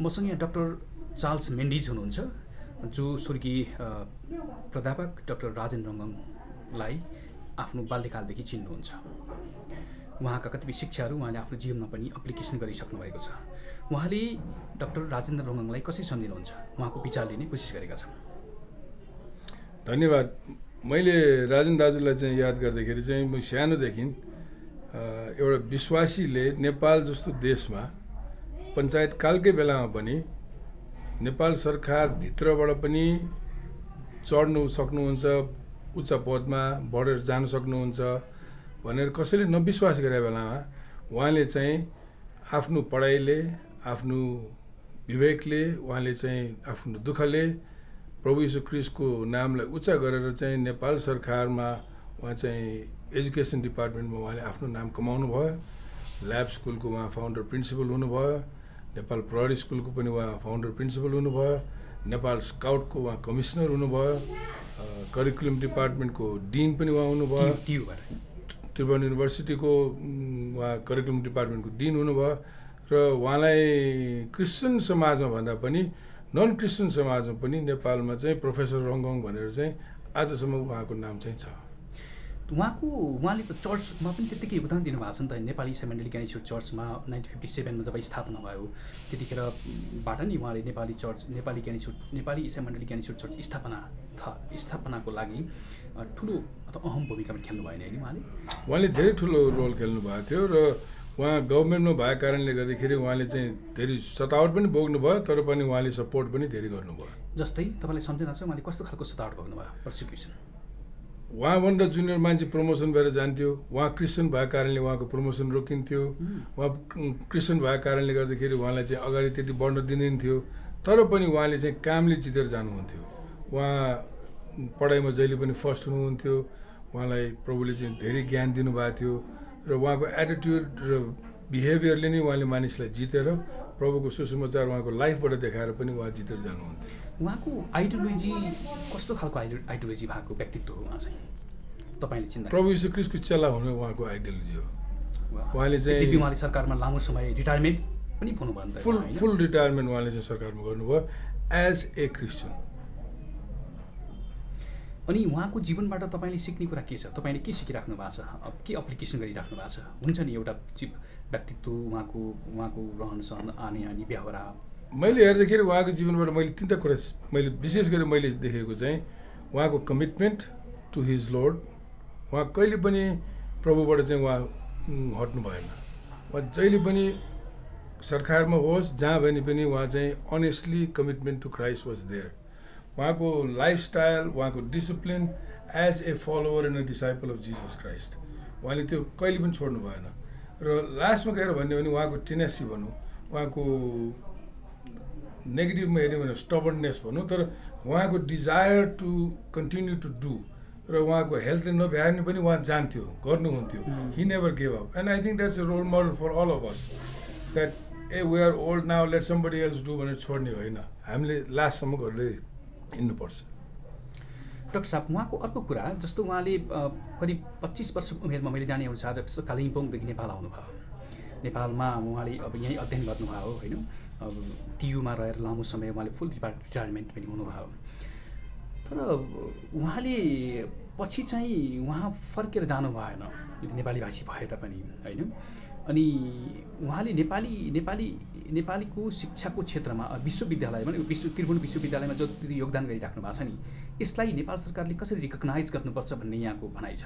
मसँग यहाँ doctor Charles मेन्डिज हुनुहुन्छ जो स्वर्गीय प्राध्यापक डक्टर राजेन्द्र रङ्गङलाई आफ्नो बाल्यकालदेखि चिन्नुहुन्छ। उहाँका कतिपय शिक्षाहरू उहाँले आफ्नो जीवनमा पनि एप्लिकेसन गरिसक्नु भएको छ। उहाँले डक्टर राजेन्द्र रङ्गङलाई कसरी सम्झिनुहुन्छ? उहाँको विचार लिने कोसिस गरेका छौँ धन्यवाद। मैले राजन दाजुलाई चाहिँ याद गर्दाखेरि चाहिँ म सानोदेखि एउटा विश्वासीले नेपाल जस्तो देशमा पञ्चायतकालकै बेलामा पनि नेपाल सरकारभित्रबाट पनि चढ्नु सक्नुहुन्छ उच्च पदमा बढेर जानु सक्नुहुन्छ भनेर कसैले नविश्वास गरे बेलामा उहाँले चाहिँ आफ्नो पढाइले आफ्नो विवेकले उहाँले चाहिँ आफ्नो दुःखले प्रभु यीशु क्रिस्टको नामलाई उच्च गरेर चाहिँ नेपाल सरकारमा उहाँ चाहिँ एजुकेसन डिपार्टमेन्टमा उहाँले आफ्नो नाम कमाउनु भयो ल्याब स्कुलको उहाँ फाउन्डर प्रिन्सिपल हुनुभयो नेपाल प्रहरी स्कुलको पनि उहाँ फाउन्डर प्रिन्सिपल हुनुभयो नेपाल स्काउटको उहाँ कमिसनर हुनुभयो करिकुलम डिपार्टमेन्टको डिन पनि उहाँ हुनुभयो त्रिभुवन युनिभर्सिटीको उहाँ करिकुलम डिपार्टमेन्टको डिन हुनुभयो र उहाँलाई क्रिस्चियन समाजमा भन्दा पनि नन क्रिस्चियन समाजमा पनि नेपालमा चाहिँ प्रोफेसर रङ्गङ भनेर चाहिँ आजसम्म उहाँको नाम चाहिँ छ। उहाँको उहाँले त चर्चमा पनि त्यत्तिकै योगदान दिनुभएको छ नि त। नेपाली मण्डली ज्ञानेश्वर चर्चमा नाइन्टिन फिफ्टी सेभेनमा जब स्थापना भयो त्यतिखेरबाट नि उहाँले नेपाली चर्च नेपाली ज्ञानेश्वर नेपाली मण्डली ज्ञानेश्वर चर्च स्थापना थ स्थापनाको लागि ठुलो अथवा अहम भूमिका पनि खेल्नु भएन होइन उहाँले। उहाँले धेरै ठुलो रोल खेल्नु भएको थियो र उहाँ गभर्मेन्टमा भएको कारणले गर्दाखेरि उहाँले चाहिँ धेरै सतावट पनि भोग्नु भयो तर पनि उहाँले सपोर्ट पनि धेरै गर्नुभयो। जस्तै तपाईँलाई सम्झना छ उहाँले कस्तो खालको सतावट भोग्नुभयो? पर्सिक्युसन उहाँभन्दा जुनियर मान्छे प्रमोसन भएर जान्थ्यो। उहाँ क्रिस्चियन भएको कारणले उहाँको प्रमोसन रोकिन्थ्यो। उहाँ क्रिस्चियन भएको कारणले गर्दाखेरि उहाँलाई चाहिँ अगाडि त्यति बढ्न दिँदैन थियो तर पनि उहाँले चाहिँ कामले जितेर जानुहुन्थ्यो। उहाँ पढाइमा जहिले पनि फर्स्ट हुनुहुन्थ्यो। उहाँलाई प्रभुले चाहिँ धेरै ज्ञान दिनुभएको थियो र उहाँको एटिट्युड र बिहेभियरले नै उहाँले मानिसलाई जितेर प्रभुको सुसमाचार उहाँको लाइफबाट देखाएर पनि उहाँ जितेर जानुहुन्थ्यो। उहाँको आइडियोलोजी कस्तो खालको आइडि आइडियोलोजी भएको व्यक्तित्व हो उहाँ चाहिँ? तपाईँले चिन्ता प्रभु क्रिस्टको चेला हुनु उहाँको आइडियोलोजी हो। उहाँले चाहिँ- उहाँले सरकारमा लामो समय रिटायरमेन्ट पनि हुनुभयो फुल? फुल रिटायरमेन्ट उहाँले चाहिँ सरकारमा गर्नुभयो एज ए क्रिस्चियन। अनि उहाँको जीवनबाट तपाईँले सिक्ने कुरा के छ? तपाईँले के सिकिराख्नु भएको छ? अब के एप्लिकेसन गरिराख्नु भएको छ? हुन्छ नि एउटा व्यक्तित्व उहाँको उहाँको रहन सहन आने आने व्यवहार मैले हेर्दाखेरि उहाँको जीवनबाट मैले तिनवटा कुरा मैले विशेष गरी मैले देखेको चाहिँ उहाँको कमिटमेन्ट टु हिज लोड उहाँ कहिले पनि प्रभुबाट चाहिँ उहाँ हट्नु भएन। उहाँ जहिले पनि सरकारमा होस् जहाँ भने पनि उहाँ चाहिँ honestly commitment to Christ was there उहाँको लाइफस्टाइल उहाँको discipline as a follower and a disciple of Jesus Christ उहाँले त्यो कहिले पनि छोड्नु भएन। र लास्टमा गएर भन्यो भने उहाँको टिनेसी भनौँ उहाँको नेगेटिभमा हेऱ्यो भने स्टबर्डनेस भनौँ तर उहाँको desire to continue to do र उहाँको हेल्थले नभ्याउने पनि उहाँ जान्थ्यो गर्नुहुन्थ्यो। He never gave up and I think that's a role model for all of us that as we are old now let somebody else do भनेर छोड्ने होइन। हामीले लास्टसम्म गर्दै हिँड्नुपर्छ। डाक्टर साहब उहाँको अर्को कुरा जस्तो उहाँले करिब पच्चिस वर्षको उमेरमा मैले जाने अनुसार कालिम्पोङदेखि नेपाल आउनुभयो। नेपालमा उहाँले अब यहीँ अध्ययन गर्नुभयो होइन? अब टियुमा रहेर लामो समय उहाँले फुल रिटायरमेन्ट पनि हुनुभयो। तर उहाँले पछि चाहिँ उहाँ फर्केर जानु भएन यदि नेपाली भाषी भए तापनि होइन? अनि उहाँले नेपाली नेपाली नेपालीको शिक्षाको क्षेत्रमा अ, विश्वविद्यालयमा नि विश्व त्रिभुवन विश्वविद्यालयमा जति योगदान गरिराख्नु भएको छ नि यसलाई नेपाल सरकारले कसरी रिकगनाइज गर्नुपर्छ भन्ने यहाँको भनाइ छ।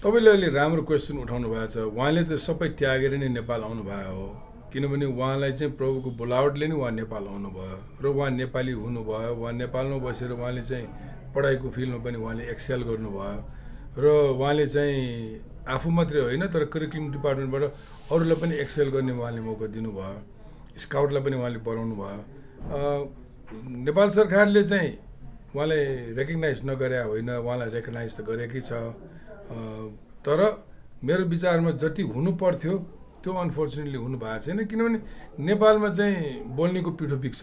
तपाईँले अहिले राम्रो क्वेसन उठाउनु भएको छ। उहाँले त सबै त्यागेर नै नेपाल आउनुभयो। हो किनभने उहाँलाई चाहिँ प्रभुको बोलावटले नै उहाँ नेपाल आउनुभयो र उहाँ नेपाली हुनुभयो। उहाँ नेपालमा बसेर उहाँले चाहिँ पढाइको फिल्डमा पनि उहाँले एक्सेल गर्नुभयो। र उहाँले चाहिँ आफू मात्रै होइन तर करिकुलम डिपार्टमेन्टबाट अरूलाई पनि एक्सेल गर्ने उहाँले मौका दिनुभयो। स्काउटलाई पनि उहाँले पढाउनु भयो। नेपाल सरकारले चाहिँ उहाँलाई रेकग्नाइज नगरे होइन उहाँलाई रेकग्नाइज त गरेकै छ। तर मेरो विचारमा जति हुनु पर्थ्यो त्यो अनफोर्चुनेटली हुनु भएको छैन किनभने नेपालमा चाहिँ बोल्नेको पिठो बिग्छ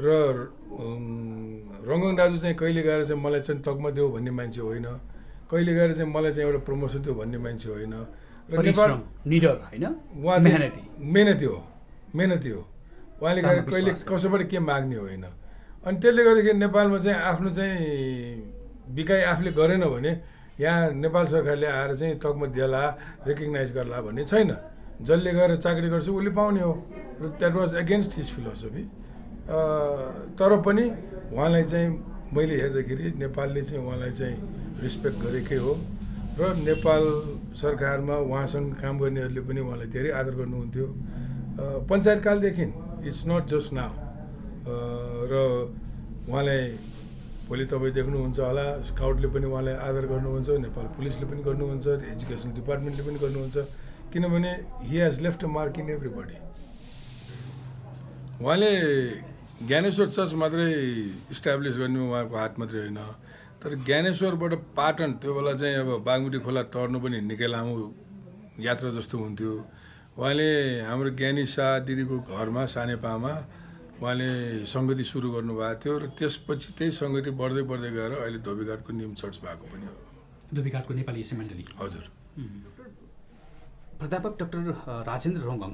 र रङ्गङ दाजु चाहिँ कहिले गएर चाहिँ मलाई चाहिँ तकमा देऊ भन्ने मान्छे होइन कहिले गएर चाहिँ मलाई चाहिँ एउटा प्रमोसन देऊ भन्ने मान्छे होइन। र नेपाल परिश्रम निडर होइन? उहाँ मेहनती। मेहनती हो मेहनती हो। उहाँले गरे कहिले कसैबाट के माग्ने होइन। अनि त्यसले गर्दाखेरि नेपालमा चाहिँ आफ्नो चाहिँ बिकाइ आफूले गरेन भने यहाँ नेपाल सरकारले आएर चाहिँ तकमा दिएला रेकग्नाइज गर्ला भन्ने छैन। जसले गएर चाकरी गर्छ उसले पाउने हो। र that was against his philosophy तर पनि उहाँलाई चाहिँ मैले हेर्दाखेरि नेपालले चाहिँ उहाँलाई चाहिँ रिस्पेक्ट गरेकै हो। र नेपाल सरकारमा उहाँसँग काम गर्नेहरूले पनि उहाँलाई धेरै आदर गर्नुहुन्थ्यो। पञ्चायतकालदेखि इट्स नट जस्ट नाउ र उहाँलाई भोलि तपाईँ देख्नुहुन्छ होला स्काउटले पनि उहाँलाई आदर गर्नुहुन्छ नेपाल पुलिसले पनि गर्नुहुन्छ एजुकेसन डिपार्टमेन्टले पनि गर्नुहुन्छ किनभने he has left a mark in everybody उहाँले ज्ञानेश्वर चर्च मात्रै इस्टाब्लिस गर्ने उहाँको हात मात्रै होइन तर ज्ञानेश्वरबाट पाटन त्यो बेला चाहिँ अब बागमती खोला तर्नु पनि निकै लामो यात्रा जस्तो हुन्थ्यो। उहाँले हाम्रो ज्ञानी शाह दिदीको घरमा सानेपामा उहाँले सङ्गति सुरु गर्नुभएको थियो र त्यसपछि त्यही सङ्गति बढ्दै बढ्दै गएर अहिले धोबीघाटको निम चर्च भएको पनि हो। दुबीघाटको नेपाली मण्डली हजुर। प्राध्यापक डाक्टर राजेन्द्र रोङङ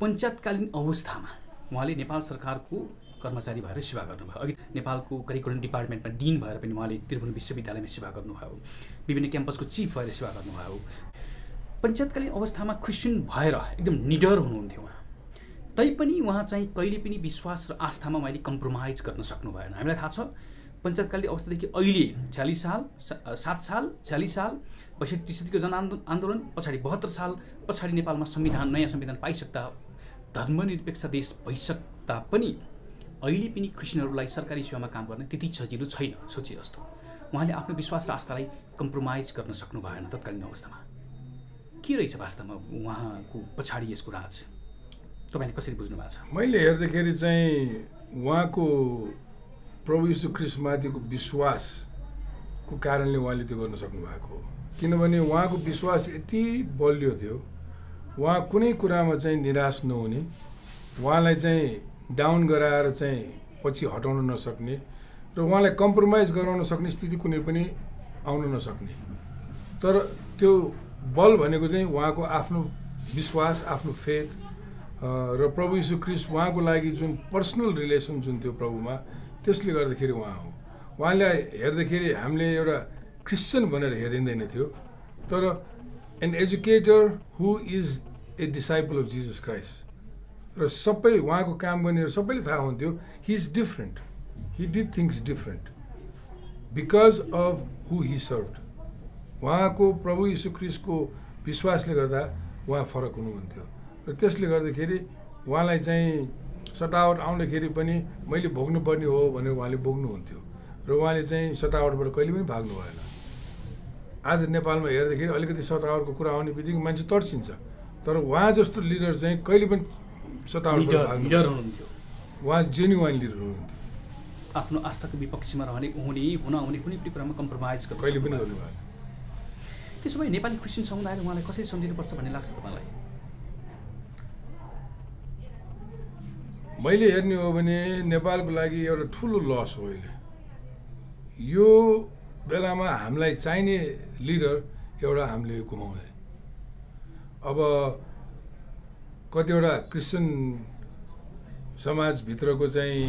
पञ्चायतकालीन अवस्थामा उहाँले नेपाल सरकारको कर्मचारी भएर सेवा गर्नुभयो। अघि नेपालको करिकुलम डिपार्टमेन्टमा डिन भएर पनि उहाँले त्रिभुवन विश्वविद्यालयमा सेवा गर्नुभयो। विभिन्न क्याम्पसको चिफ भएर सेवा गर्नुभयो। पञ्चायतकालीन अवस्थामा क्रिस्चियन भएर एकदम निडर हुनुहुन्थ्यो उहाँ। तैपनि उहाँ चाहिँ कहिले पनि विश्वास र आस्थामा उहाँले कम्प्रोमाइज गर्न सक्नु भएन। हामीलाई थाहा छ पञ्चायतकालीन अवस्थादेखि अहिले छ्यालिस साल सात साल छ्यालिस साल बैसठी त्रिसठीको जनआन्दो आन्दोलन पछाडि बहत्तर साल पछाडि नेपालमा संविधान नयाँ संविधान पाइसक्दा धर्मनिरपेक्ष देश भइसक्दा पनि अहिले पनि क्रिस्चियनहरूलाई सरकारी सेवामा काम गर्ने त्यति सजिलो छैन सोचे जस्तो। उहाँले आफ्नो विश्वास र आस्थालाई कम्प्रोमाइज गर्न सक्नु भएन तत्कालीन अवस्थामा। के रहेछ वास्तवमा उहाँको पछाडि यसको राज? तपाईँले कसरी बुझ्नु भएको छ? मैले हेर्दाखेरि चाहिँ उहाँको प्रभु यीशु ख्रिस्टमाथिको विश्वासको कारणले उहाँले त्यो गर्न सक्नु भएको हो। किनभने उहाँको विश्वास यति बलियो थियो उहाँ कुनै कुरामा चाहिँ निराश नहुने उहाँलाई चाहिँ डाउन गराएर चाहिँ पछि हटाउन नसक्ने र उहाँलाई कम्प्रोमाइज गराउन सक्ने स्थिति कुनै पनि आउन नसक्ने। तर त्यो बल भनेको चाहिँ उहाँको आफ्नो विश्वास आफ्नो फेथ र प्रभु यीशु क्रिस्ट उहाँको लागि जुन पर्सनल रिलेसन जुन थियो प्रभुमा त्यसले गर्दाखेरि उहाँ हो। उहाँले हेर्दाखेरि हामीले एउटा क्रिस्चियन भनेर हेरिँदैन थियो तर an educator who is a disciple of Jesus Christ र सबै उहाँको काम गर्नेहरू सबैले थाहा हुन्थ्यो he is different he did things different because of who he serve उहाँको प्रभु यीशु क्रिस्टको विश्वासले गर्दा उहाँ फरक हुनुहुन्थ्यो। र त्यसले गर्दाखेरि उहाँलाई चाहिँ सतावट आउँदाखेरि पनि मैले भोग्नुपर्ने हो भनेर उहाँले भोग्नुहुन्थ्यो र उहाँले चाहिँ सतावटबाट कहिले पनि भाग्नु भएन। आज नेपालमा हेर्दाखेरि अलिकति सतावटको कुरा आउने बित्तिकै मान्छे तर्सिन्छ। तर उहाँ जस्तो लिडर चाहिँ कहिले पनि सतावटबाट। हुनुहुन्थ्यो। उहाँ जेन्युवान लिडर हुनुहुन्थ्यो। आफ्नो आस्थाको विपक्षमा रहने हुने हुन आउने कुनै पनि कुरामा कम्प्रोमाइज कहिले पनि गर्नु। भएन त्यसो भए नेपाली क्रिस्चियन समुदायले उहाँलाई कसरी सम्झिनुपर्छ भन्ने लाग्छ तपाईँलाई? मैले हेर्ने हो भने नेपालको लागि एउटा ठुलो लस हो अहिले। यो बेलामा हामीलाई चाहिने लिडर एउटा हामीले गुमाउँदै अब कतिवटा क्रिस्चियन समाजभित्रको चाहिँ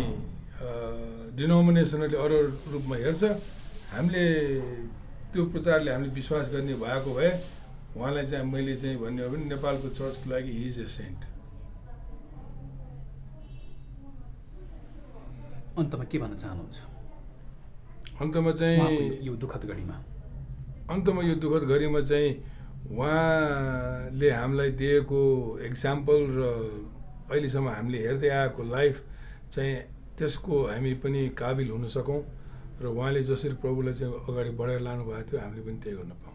डिनोमिनेसनले अरू रूपमा हेर्छ। हामीले त्यो प्रचारले हामीले विश्वास गर्ने भएको भए उहाँलाई चाहिँ मैले चाहिँ भन्ने हो भने नेपालको चर्चको लागि हिज ए सेन्ट अन्तमा के भन्न चाहनुहुन्छ? अन्तमा चाहिँ यो दुःखद घडीमा अन्तमा यो दुःखद घडीमा चाहिँ उहाँले हामीलाई दिएको एक्जाम्पल र अहिलेसम्म हामीले हेर्दै आएको लाइफ चाहिँ त्यसको हामी पनि काबिल हुन सकौँ र उहाँले जसरी प्रभुलाई चाहिँ अगाडि बढाएर लानुभएको थियो हामीले पनि त्यही गर्न पाऊँ।